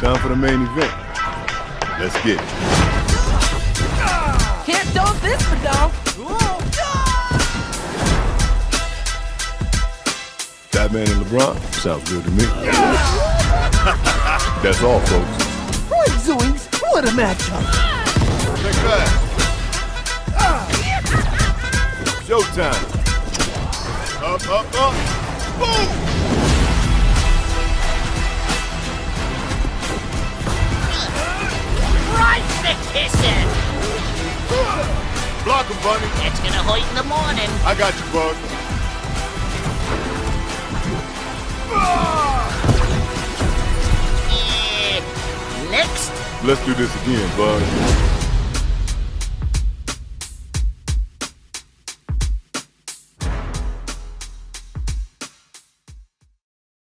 Time for the main event. Let's get it. Can't dunk this for dog. Batman and LeBron? Sounds good to me. That's all, folks. What zoinks? What a matchup! Check back. Showtime. Up, up, up. Boom! The kissing. Block him, Bunny. It's gonna hurt in the morning. I got you, bud. Eh, next. Let's do this again, bud.